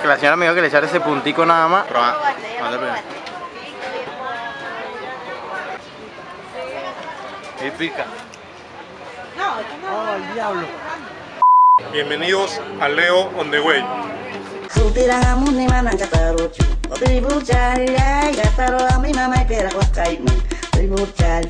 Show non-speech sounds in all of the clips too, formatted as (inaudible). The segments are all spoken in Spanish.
Que la señora me dijo que le echara ese puntico nada más. Proba. Manda primero. Y pica. Bienvenidos a Leo on the Way. Ni gataro chaya.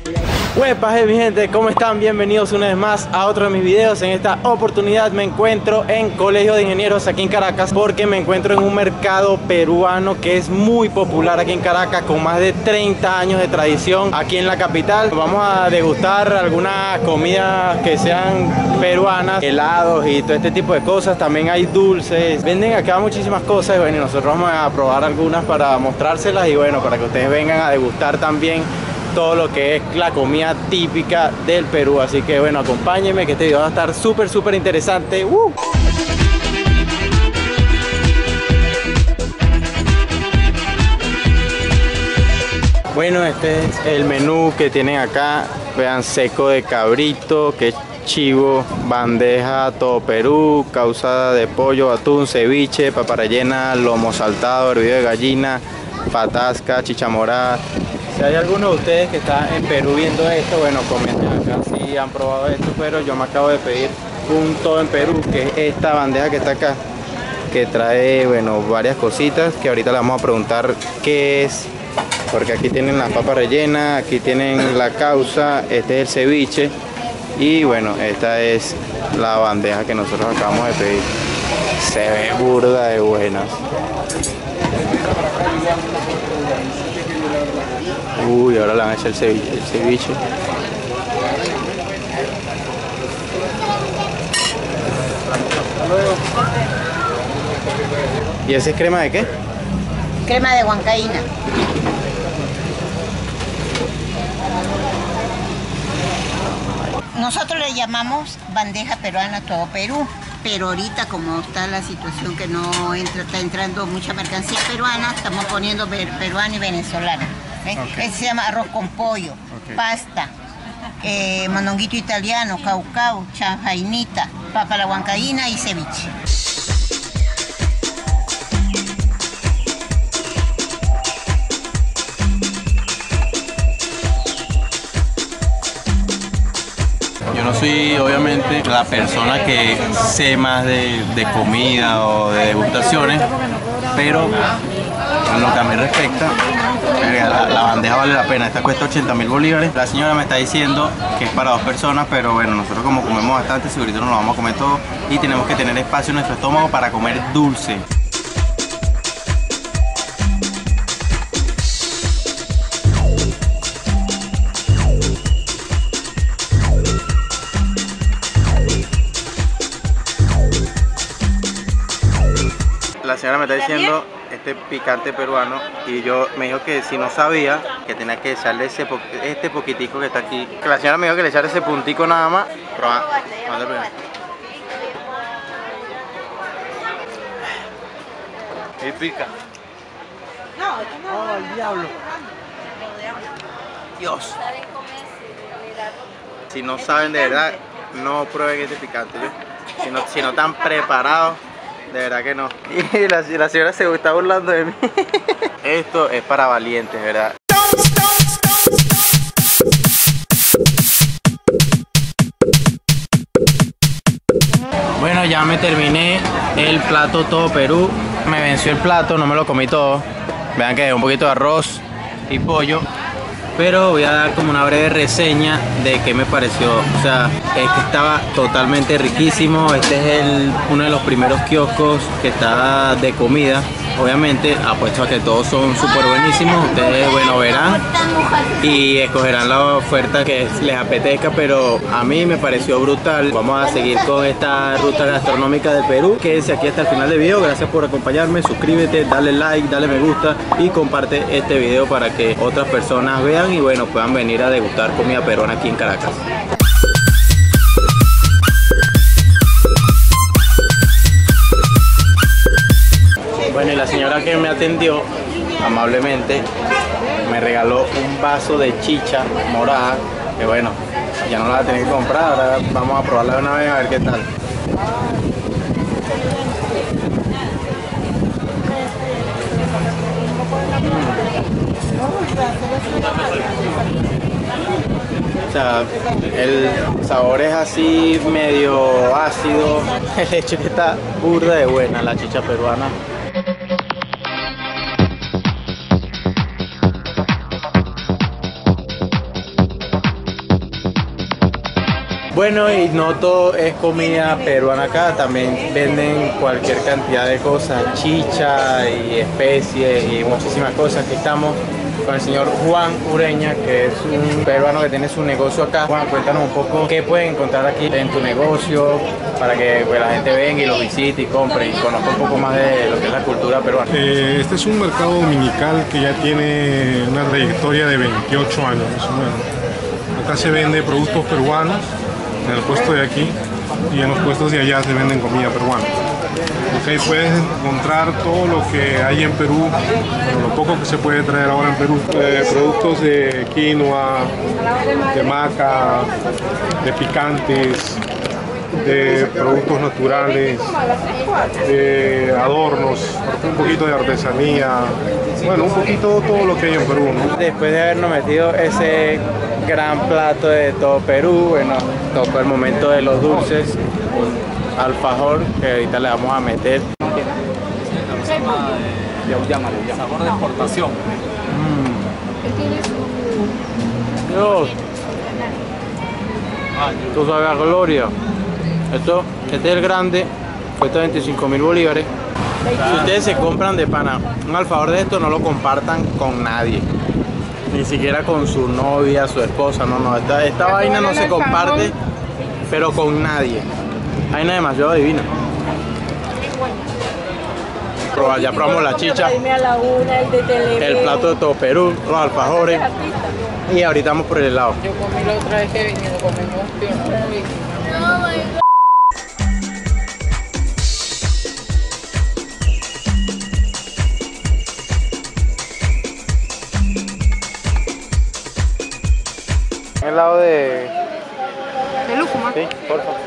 Huepas, mi gente, ¿cómo están? Bienvenidos una vez más a otro de mis videos. En esta oportunidad me encuentro en Colegio de Ingenieros aquí en Caracas porque me encuentro en un mercado peruano que es muy popular aquí en Caracas con más de 30 años de tradición aquí en la capital. Vamos a degustar algunas comidas que sean peruanas, helados y todo este tipo de cosas. También hay dulces. Venden acá muchísimas cosas y bueno, nosotros vamos a probar algunas para mostrárselas y bueno, para que ustedes vengan a degustar también todo lo que es la comida típica del Perú. Así que bueno, acompáñenme que este video va a estar súper, súper interesante. ¡Uh! Bueno, este es el menú que tienen acá. Vean, seco de cabrito, que es chivo, bandeja todo Perú, causada de pollo, atún, ceviche, papa rellena, lomo saltado, hervido de gallina, patasca, chicha morada. Si hay alguno de ustedes que está en Perú viendo esto, bueno, comenten acá si han probado esto, pero yo me acabo de pedir un todo en Perú, que es esta bandeja que está acá, que trae, bueno, varias cositas, que ahorita le vamos a preguntar qué es, porque aquí tienen las papas rellenas, aquí tienen la causa, este es el ceviche, y bueno, esta es la bandeja que nosotros acabamos de pedir. Se ve burda de buenas. Uy, ahora le van a echar el ceviche. El ceviche. ¿Y ese es crema de qué? Crema de huancaína. Nosotros le llamamos bandeja peruana todo Perú, pero ahorita como está la situación que no entra, está entrando mucha mercancía peruana, estamos poniendo per- peruana y ¿ves? Este se llama arroz con pollo, pasta, eh, italiano, caucao, chanjainita, papa la huancaína y ceviche. Yo no soy obviamente la persona que sé más de, de comida o de degustaciones, pero en lo que a mí respecta, eh, la, bandeja vale la pena. Esta cuesta 80 mil bolívares. La señora me está diciendo que es para dos personas, pero bueno, nosotros como comemos bastante, segurito nos lo vamos a comer todo y tenemos que tener espacio en nuestro estómago para comer dulce. Señora me está diciendo este picante peruano y yo me dijo que si no sabía que tenía que echarle ese po- este poquitico que está aquí. Que la señora me dijo que le echara ese puntico nada más. Proba. Y pica. Oh, el diablo. Dios. Si no saben de verdad, no prueben este picante. ¿yo? Si no, si no están preparados, de verdad que no. (laughs) Y la, la señora se está burlando de mí. (laughs) Esto es para valientes, ¿verdad? Bueno, ya me terminé el plato todo Perú. Me venció el plato, no me lo comí todo. Vean que un poquito de arroz y pollo. Pero voy a dar como una breve reseña de qué me pareció. O sea, es que estaba totalmente riquísimo. Este es el, uno de los primeros kioscos que está de comida. Obviamente, apuesto a que todos son súper buenísimos. Ustedes, bueno, verán y escogerán la oferta que les apetezca, pero a mí me pareció brutal. Vamos a seguir con esta ruta gastronómica del Perú. Quédense aquí hasta el final del video. Gracias por acompañarme. Suscríbete, dale like, dale me gusta y comparte este video para que otras personas vean y bueno, puedan venir a degustar comida peruana aquí en Caracas. Bueno, y la señora que me atendió amablemente me regaló un vaso de chicha morada, que bueno, ya no la voy a tener que comprar, ahora vamos a probarla de una vez a ver qué tal. O sea, el sabor es así medio ácido. El hecho que está burda de buena la chicha peruana. Bueno, y no todo es comida peruana acá, también venden cualquier cantidad de cosas, chicha y especies y muchísimas cosas. Aquí estamos con el señor Juan Ureña, que es un peruano que tiene su negocio acá. Juan, cuéntanos un poco qué pueden encontrar aquí en tu negocio para que pues, la gente venga y lo visite y compre y conozca un poco más de lo que es la cultura peruana. Eh, este es un mercado dominical que ya tiene una trayectoria de 28 años más o menos. Acá se vende productos peruanos en el puesto de aquí y en los puestos de allá se venden comida peruana. Ok, puedes encontrar todo lo que hay en Perú, lo poco que se puede traer ahora en Perú. Eh, productos de quinoa, de maca, de picantes, de productos naturales, de adornos, un poquito de artesanía, bueno, un poquito todo lo que hay en Perú. Después de habernos metido ese gran plato de todo Perú, bueno, tocó el momento de los dulces, un alfajor que ahorita le vamos a meter. Sabor de exportación. Dios, tú sabes a gloria. Esto, este es el grande, cuesta 25 mil bolívares. Si ustedes se compran de pana un alfajor de esto, no lo compartan con nadie. Ni siquiera con su novia, su esposa, no, no. Esta, esta vaina no se comparte, pero con nadie. Vaina demasiado divina. Proba- Ya probamos la chicha, el plato de todo Perú, los alfajores. Y ahorita vamos por el helado. Yo comí la otra vez que vine, comimos pionono y Helado de. de lúcuma. Sí, por favor.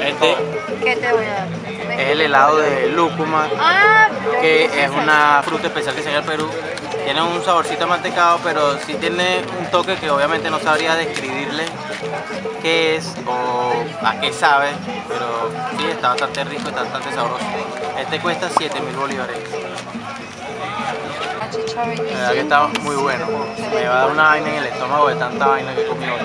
Este ¿Qué te voy a dar? es el helado de lúcuma, Ah, que es una fruta especial que se llama el Perú. Tiene un saborcito mantecado, pero sí tiene un toque que obviamente no sabría describirle qué es o a qué sabe, pero sí está bastante rico, está bastante sabroso. Este cuesta 7 mil bolívares. La verdad que está muy bueno. Me va a dar una vaina en el estómago de tanta vaina que comí hoy.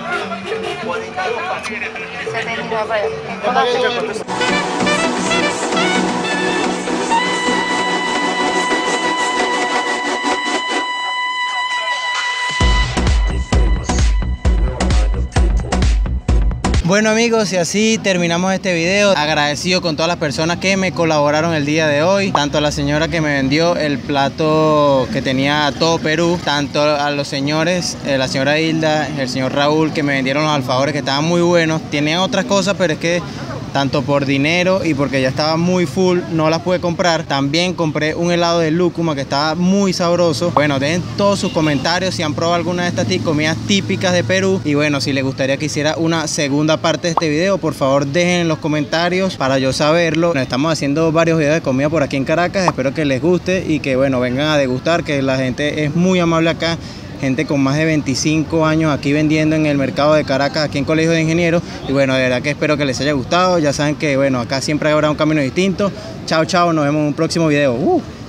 Bueno amigos y así terminamos este video. Agradecido con todas las personas que me colaboraron el día de hoy. Tanto a la señora que me vendió el plato que tenía todo Perú. Tanto a los señores eh, la señora Hilda el señor Raúl que me vendieron los alfajores que estaban muy buenos. Tenían otras cosas pero es que tanto por dinero y porque ya estaba muy full, no las pude comprar. También compré un helado de lúcuma que estaba muy sabroso. Bueno, dejen todos sus comentarios si han probado alguna de estas comidas típicas de Perú. Y bueno, si les gustaría que hiciera una segunda parte de este video, por favor dejen en los comentarios para yo saberlo. Bueno, estamos haciendo varios videos de comida por aquí en Caracas. Espero que les guste y que bueno, vengan a degustar, que la gente es muy amable acá gente con más de 25 años aquí vendiendo en el mercado de Caracas, aquí en Colegio de Ingenieros. Y bueno, de verdad que espero que les haya gustado. Ya saben que bueno, acá siempre habrá un camino distinto. Chao, chao, nos vemos en un próximo video. Uh.